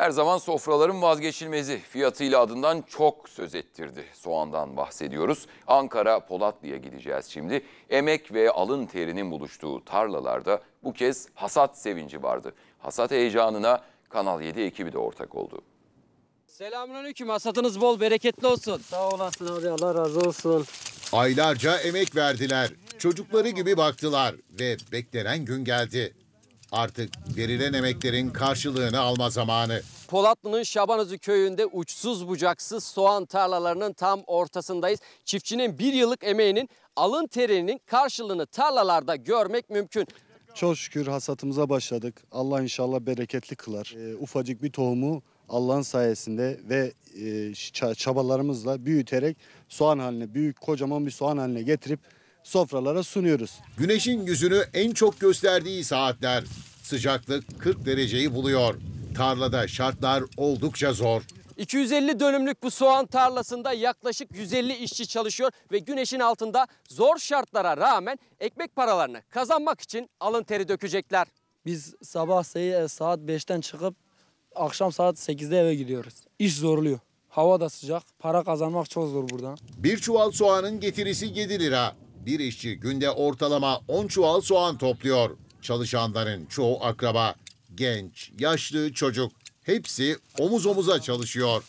Her zaman sofraların vazgeçilmezi fiyatıyla adından çok söz ettirdi. Soğandan bahsediyoruz. Ankara Polatlı'ya gideceğiz şimdi. Emek ve alın terinin buluştuğu tarlalarda bu kez hasat sevinci vardı. Hasat heyecanına Kanal 7 ekibi de ortak oldu. Selamünaleyküm. Hasatınız bol, bereketli olsun. Sağ olasın abi Allah razı olsun. Aylarca emek verdiler. Çocukları gibi baktılar ve beklenen gün geldi. Artık verilen emeklerin karşılığını alma zamanı. Polatlı'nın Şabanözü köyünde uçsuz bucaksız soğan tarlalarının tam ortasındayız. Çiftçinin bir yıllık emeğinin alın terinin karşılığını tarlalarda görmek mümkün. Çok şükür hasatımıza başladık. Allah inşallah bereketli kılar. Ee, ufacık bir tohumu Allah'ın sayesinde ve e, ça- çabalarımızla büyüterek soğan haline, büyük kocaman bir soğan haline getirip sofralara sunuyoruz. Güneşin yüzünü en çok gösterdiği saatler. Sıcaklık 40 dereceyi buluyor. Tarlada şartlar oldukça zor. 250 dönümlük bu soğan tarlasında yaklaşık 150 işçi çalışıyor ve güneşin altında zor şartlara rağmen ekmek paralarını kazanmak için alın teri dökecekler. Biz sabah se- saat 5'ten çıkıp akşam saat 8'de eve gidiyoruz. İş zorluyor. Hava da sıcak. Para kazanmak çok zor burada. Bir çuval soğanın getirisi 7 lira. Bir işçi günde ortalama 10 çuval soğan topluyor. Çalışanların çoğu akraba. Genç, yaşlı, çocuk. Hepsi omuz omuza çalışıyor.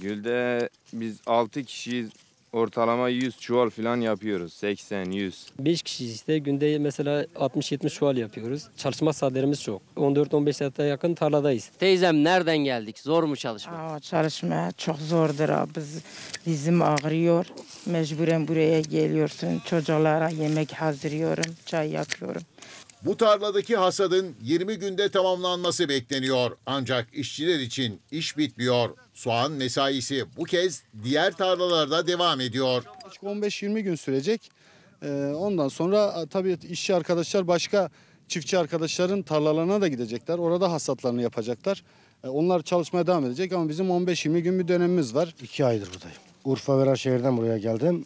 Gülde biz 6 kişiyiz. Ortalama 100 çuval falan yapıyoruz. 80, 100. 5 kişi işte günde mesela 60-70 çuval yapıyoruz. Çalışma saatlerimiz çok. 14-15 saate yakın tarladayız. Teyzem nereden geldik? Zor mu çalışmak? Aa, çalışma çok zordur abi. Biz, dizim ağrıyor. Mecburen buraya geliyorsun. Çocuklara yemek hazırlıyorum. Çay yapıyorum. Bu tarladaki hasadın 20 günde tamamlanması bekleniyor. Ancak işçiler için iş bitmiyor. Soğan mesaisi bu kez diğer tarlalarda devam ediyor. Yaklaşık 15-20 gün sürecek. Ee, ondan sonra a, tabii işçi arkadaşlar başka çiftçi arkadaşların tarlalarına da gidecekler. Orada hasatlarını yapacaklar. Ee, onlar çalışmaya devam edecek ama bizim 15-20 gün bir dönemimiz var. İki aydır buradayım. Urfa Vera şehirden buraya geldim.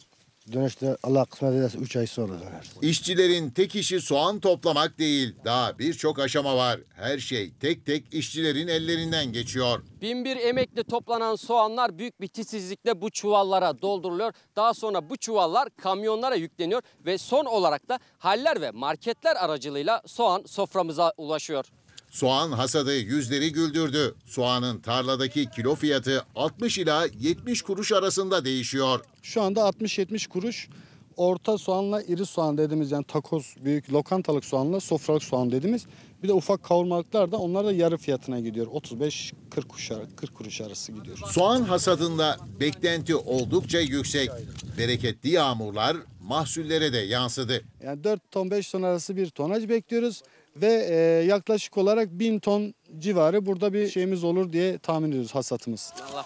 Dönüşte Allah kısmet ederse 3 ay sonra döneriz. İşçilerin tek işi soğan toplamak değil. Daha birçok aşama var. Her şey tek tek işçilerin ellerinden geçiyor. Binbir emekle toplanan soğanlar büyük bir titizlikle bu çuvallara dolduruluyor. Daha sonra bu çuvallar kamyonlara yükleniyor ve son olarak da haller ve marketler aracılığıyla soğan soframıza ulaşıyor. Soğan hasadı yüzleri güldürdü. Soğanın tarladaki kilo fiyatı 60 ila 70 kuruş arasında değişiyor. Şu anda 60-70 kuruş orta soğanla iri soğan dediğimiz yani takoz büyük lokantalık soğanla sofralık soğan dediğimiz bir de ufak kavurmalıklar da onlar da yarı fiyatına gidiyor. 35-40 kuruş, ar- 40 kuruş arası gidiyor. Soğan hasadında beklenti oldukça yüksek. Bereketli yağmurlar mahsullere de yansıdı. Yani 4 ton 5 ton arası bir tonaj bekliyoruz ve e, yaklaşık olarak 1000 ton civarı burada bir şeyimiz olur diye tahmin ediyoruz hasatımız. Allah